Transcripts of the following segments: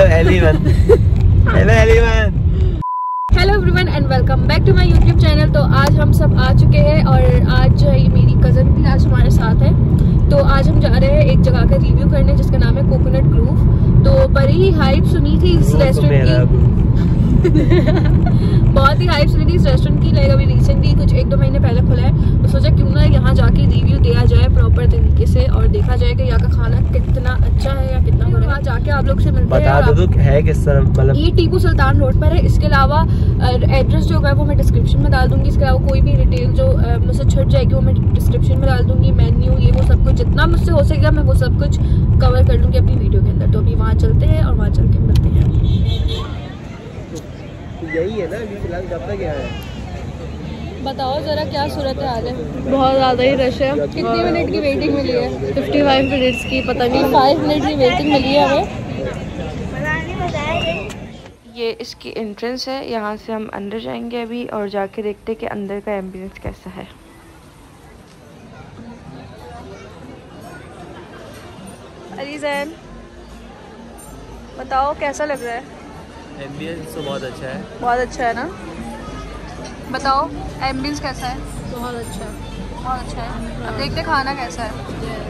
Hello eleven hello eleven hello everyone and welcome back to my YouTube channel तो आज हम सब आ चुके हैं और आज जो ये मेरी कज़न भी आज हमारे साथ है। तो आज हम जा रहे हैं एक जगह का रिव्यू करने जिसका नाम है कोकोनट ग्रूव तो बड़ी ही हाइप सुनी थी इस रेस्टोरेंट की बहुत ही हाइप सुनी थी इस रेस्टोरेंट की लाइक अभी रिसेंटली कुछ एक दो महीने पहले खुला है। तो सोचा क्यों ना यहाँ जाके रिव्यू दिया जाए प्रॉपर तरीके से और देखा जाए कि यहाँ का खाना कितना अच्छा है या कितना बुरा है। वहाँ जाके आप लोग से मिलते हैं बता दो तो है किस तरह मतलब ये टीपू सुल्तान रोड पर है। इसके अलावा एड्रेस जो है वो मैं डिस्क्रिप्शन में डाल दूँगी। इसके अलावा कोई भी डिटेल जो मुझसे छट जाएगी वो मैं डिस्क्रिप्शन में डाल दूँगी। मेन्यू ये वो सब कुछ जितना मुझसे हो सकेगा मैं वो सब कुछ कवर कर लूँगी अपनी वीडियो के अंदर। तो अभी वहाँ चलते हैं और वहाँ चल के मिलते हैं। यही है ना अभी फ़िलहाल कब तक है? बताओ ज़रा क्या सूरत हाल है बहुत ज़्यादा ही रश है। कितने मिनट की वेटिंग मिली है? फिफ्टी फाइव मिनट्स की पता नहीं। फाइव मिनट की वेटिंग मिली है हमें। ये इसकी एंट्रेंस है यहाँ से हम अंदर जाएँगे अभी और जाके देखते हैं कि अंदर का एम्बियंस कैसा है। अली जैन बताओ कैसा लग रहा है? एम्बियंस तो बहुत अच्छा है। बहुत अच्छा है ना? बताओ एम्बियंस कैसा है? बहुत अच्छा है। बहुत अच्छा है। अब देखते खाना कैसा है।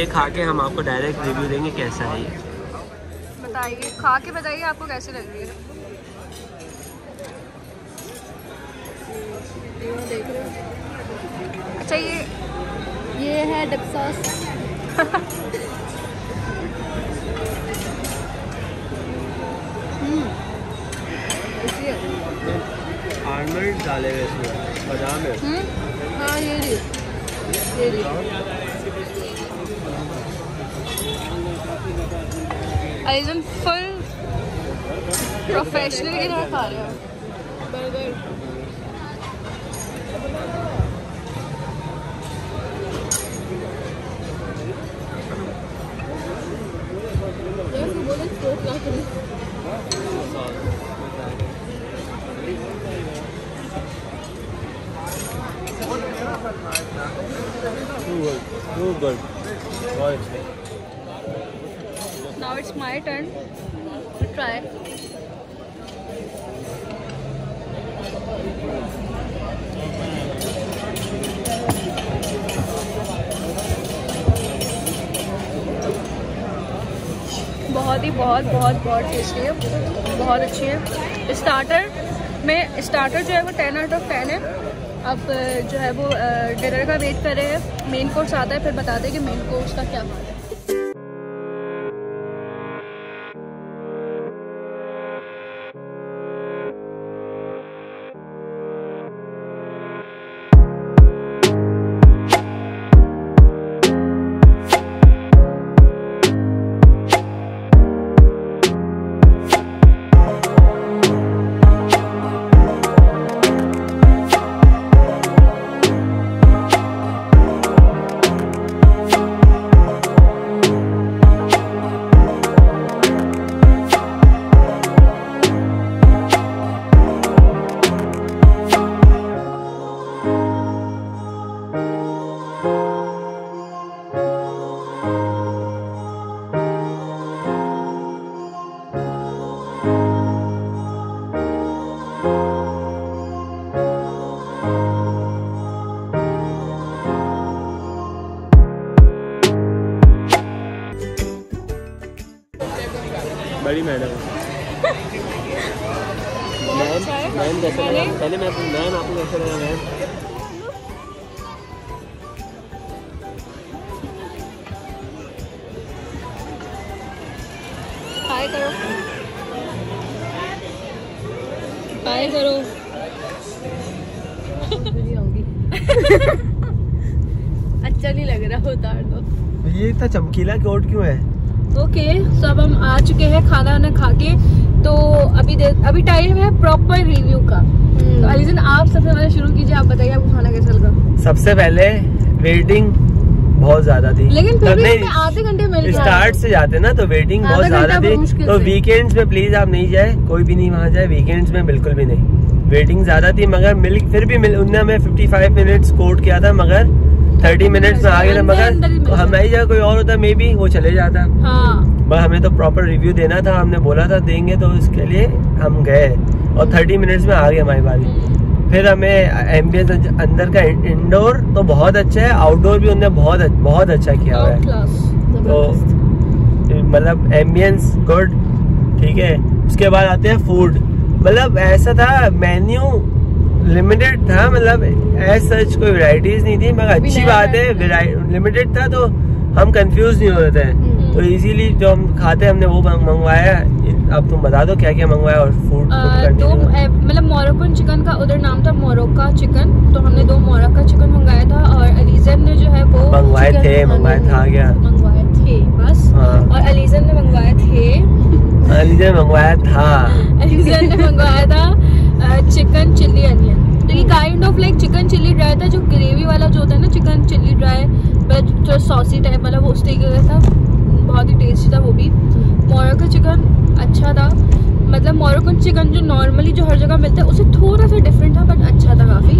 ये खा के हम आपको डायरेक्ट रिव्यू देंगे कैसा है ये। बताइए खा के बताइए आपको कैसे लग रही है। रहे अच्छा ये ये है डिप सॉस आलमंड डाले हुए इसमें बादाम है। हम्म हाँ ये ली ये ली आइजन फुल प्रोफेशनल की तरह खा रहे हो burger Too good. Too good. अच्छे it's my turn to try. बहुत ही बहुत बहुत बहुत टेस्टी है। बहुत अच्छी है। स्टार्टर में स्टार्टर जो है वो टेन आउट ऑफ़ टेन है। अब, जो है वो डिनर का वेट कर रहे हैं। मेन कोर्स आता है, फिर बताते हैं कि मेन कोर्स का क्या बात है। हाय करो हाय करो अच्छा नहीं लग रहा उतार दो। ये इतना चमकीला कोट क्यों है? ओके सो अब हम आ चुके हैं खाना वाना खा के। तो अभी दे, अभी टाइम है प्रॉपर रिव्यू का। तो अलीजन आप सबसे पहले शुरू कीजिए आप बताइए आपको खाना कैसा लगा? सबसे पहले वेटिंग बहुत ज़्यादा थी। लेकिन फिर भी हमें आधे घंटे मिल स्टार्ट से जाते ना तो वेटिंग बहुत ज़्यादा थी। तो। वीकेंड्स में प्लीज़ आप नहीं जाए कोई भी नहीं वहाँ जाए वीकेंड्स में बिल्कुल भी नहीं। वेटिंग ज़्यादा थी मगर मिल फिर भी मिल उनने हमें 55 मिनट्स कोट किया था मगर 30 मिनट्स में आ गया थे ही मगर हमारी जगह कोई और होता मे बी वो चले जाता। हाँ। मगर हमें तो प्रॉपर रिव्यू देना था हमने बोला था देंगे तो इसके लिए हम गए। और 30 मिनट्स में आ गए हमारी बारी। फिर हमें एम्बियंस अंदर का इंडोर तो बहुत अच्छा है आउटडोर भी उन्होंने बहुत बहुत अच्छा किया हुआ है। तो मतलब एम्बियंस गुड ठीक है। उसके बाद आते हैं फ़ूड मतलब ऐसा था मेन्यू लिमिटेड था मतलब एज सच कोई वैरायटीज नहीं थी मगर अच्छी बात है लिमिटेड था तो हम कंफ्यूज नहीं हो रहे थे। हम्म। तो इजीली जो हम खाते हमने वो मंगवाया अब तुम बता दो क्या क्या मंगवाया और फ़ूड दो मतलब मोरक्कन चिकन का उधर नाम था मोरक्का चिकन तो हमने दो मोरक्का चिकन मंगाया था और अलीजन ने जो है वो मंगवाए थे मंगवाए था क्या मंगवाए थे बस। हाँ। और अलीजन ने मंगवाए थे। अलीजन मंगवाया था। अलीजन ने मंगवाया था चिकन चिल्ली अनियन तो ये kind of like chicken chilli dry था जो ग्रेवी वाला जो होता है ना चिकन चिल्ली ड्राई जो सॉसी टाइप वाला वो उस तरीके का था। बहुत ही टेस्टी था वो भी मोरक्को चिकन अच्छा था। मतलब मोरक्कन चिकन जो नॉर्मली जो हर जगह मिलता है उससे थोड़ा सा डिफरेंट था बट अच्छा था काफ़ी।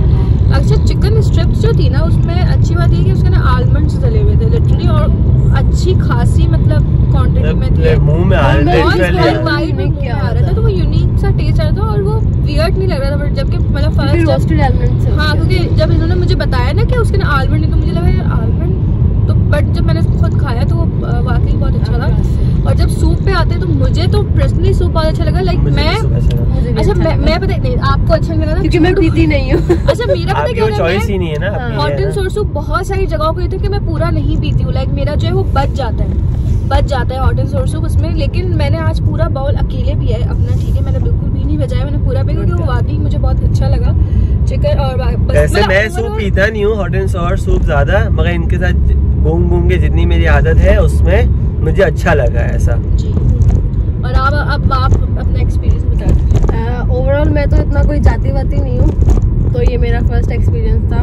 अच्छा चिकन स्ट्रिप्स जो थी ना उसमें अच्छी बात ये कि उसके ना आलमंड्स डले हुए थे लिटरली और अच्छी खासी मतलब क्वांटिटी में थी। मुँह में आ रहे थे हर बाइट में क्या आ रहा था तो वो यूनिक सा टेस्ट आ रहा था और वो वियर्ड नहीं लग रहा था बट जबकि मतलब फ़र्स्ट हाँ क्योंकि जब इन्होंने मुझे बताया ना कि उसके ना आलमंड तो मुझे लगा यार आलमंड बट जब मैंने उसको खुद खाया तो वो वाकई बहुत अच्छा था और जब सूप पे आते हैं तो मुझे तो पर्सनली सूप बहुत अच्छा लगा। लाइक मैं अच्छा मैं मैं पता नहीं आपको अच्छा नहीं लगा क्योंकि मैं पीती नहीं हूँ। अच्छा मेरा पता क्या है चॉइस ही नहीं है ना हॉट एंड सोर सूप बहुत सारी जगहों ये था कि मैं पूरा नहीं पीती हूँ। लाइक मेरा जो है वो बच जाता है। बच जाता है हॉट एंड सोर सूप उसमें। लेकिन मैंने आज पूरा बाउल अकेले पिया है। अपना ठीक है मैंने बिल्कुल भी नहीं बजाया मैंने पूरा पिया क्योंकि वो वाकई मुझे बहुत अच्छा लगा। चिकन और वैसे मतलब मैं सूप पीता नहीं हूँ हॉट एंड सॉर सूप ज़्यादा मगर इनके साथ घूम घूम के जितनी मेरी आदत है उसमें मुझे अच्छा लगा ऐसा। जी। और आप अब आप अपना एक्सपीरियंस बताएँ ओवरऑल मैं तो इतना कोई जाती वाती नहीं हूँ तो ये मेरा फ़र्स्ट एक्सपीरियंस था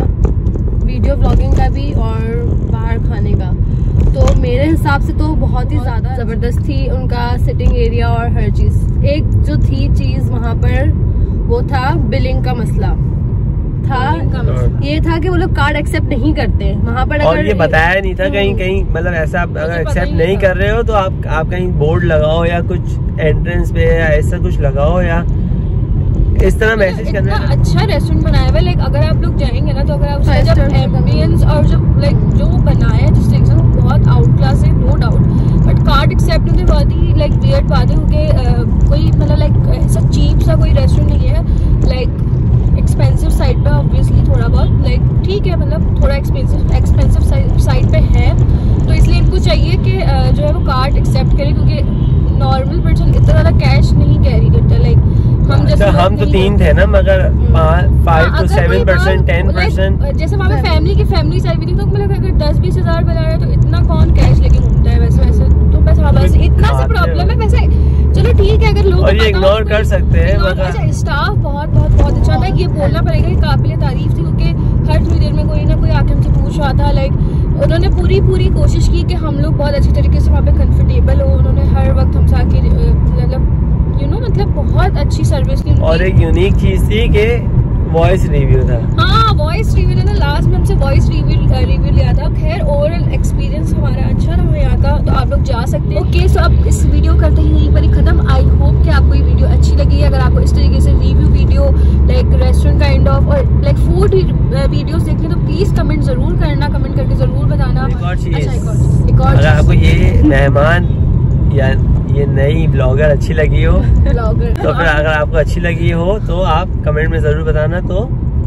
वीडियो ब्लॉगिंग का भी और बाहर खाने का। तो मेरे हिसाब से तो बहुत ही ज़्यादा ज़बरदस्त थी उनका सिटिंग एरिया और हर चीज़। एक जो थी चीज़ वहाँ पर वो था बिलिंग का मसला। था ये था कि वो लोग कार्ड एक्सेप्ट नहीं करते। वहाँ पर और ये बताया नहीं था कहीं कहीं मतलब ऐसा आप अगर एक्सेप्ट नहीं नहीं कर रहे हो तो आप आप कहीं बोर्ड लगाओ या कुछ एंट्रेंस पे या ऐसा कुछ लगाओ या इस तरह मैसेज करना अच्छा रेस्टोरेंट बनाया हुआ लाइक अगर आप लोग जाएँगे ना तो अगर आप उसका जब एम्बियंस और जब लाइक जो बनाया है जिस तरीके से बहुत आउट क्लास है no doubt but card accept होने बहुत ही लाइक वियर्ड बात है क्योंकि कोई मतलब लाइक ऐसा चीप सा कोई रेस्टोरेंट नहीं है लाइक एक्सपेंसिव साइड पे ऑब्वियसली थोड़ा बहुत लाइक ठीक है मतलब थोड़ा एक्सपेंसिव एक्सपेंसिव साइड पे है। तो इसलिए इनको चाहिए कि जो है वो कार्ड एक्सेप्ट करे क्योंकि नॉर्मल पर्सन इतना ज़्यादा कैश नहीं कैरी करता लाइक हम जैसे अच्छा हम तो तीन थे ना मगर फाइव हाँ, टू अगर सेवन परसेंट टेन परसेंट जैसे वहाँ पे फैमिली की फैमिली तो मतलब अगर दस बीस हज़ार बना रहा है तो इतना कौन कैश लेके घूमता है? वैसे वैसे तो बस हाँ बस इतना सा प्रॉब्लम है। वैसे चलो ठीक है अगर लोग और ये कोई- कर सकते हैं, मगर- अच्छा स्टाफ बहुत बहुत बहुत अच्छा था ये बोलना पड़ेगा कि काबिल तारीफ़ थी क्योंकि हर थोड़ी देर में कोई ना कोई आके हमसे पूछ रहा था लाइक उन्होंने पूरी पूरी कोशिश की कि हम लोग बहुत अच्छी तरीके से वहाँ पे कंफर्टेबल हो। उन्होंने हर वक्त हमसे आके मतलब यू नो मतलब बहुत अच्छी सर्विस थी और एक यूनिक चीज़ थी कि वॉइस रिव्यू था। हाँ वॉइस रिव्यू ने ना। लास्ट में हमसे वॉइस रिव्यू रिव्यू लिया था। खैर ओवरऑल एक्सपीरियंस हमारा अच्छा रहा यहाँ का तो आप लोग जा सकते हैं। ओके सो अब इस वीडियो करते ही यहीं पर ही खत्म। आई होप कि आपको ये वीडियो अच्छी लगी। अगर आपको इस तरीके से review video like restaurant kind of और लाइक फ़ूड वीडियोस देखने तो प्लीज़ कमेंट ज़रूर करना। कमेंट करके ज़रूर बताना। एक और अच्छा एक और। एक और अगर आपको ये मेहमान या ये नई ब्लॉगर अच्छी लगी हो। ब्लॉगर तो फिर अगर आपको अच्छी लगी हो तो आप कमेंट में ज़रूर बताना तो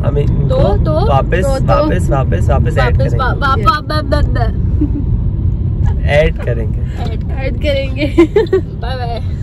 हमें तो- तो- वापस तो- तो- वापस वापस वापस ऐड करेंगे। वा- वा- वा- वा- वा- ऐड करेंगे। ऐड ऐड करेंगे। Bye bye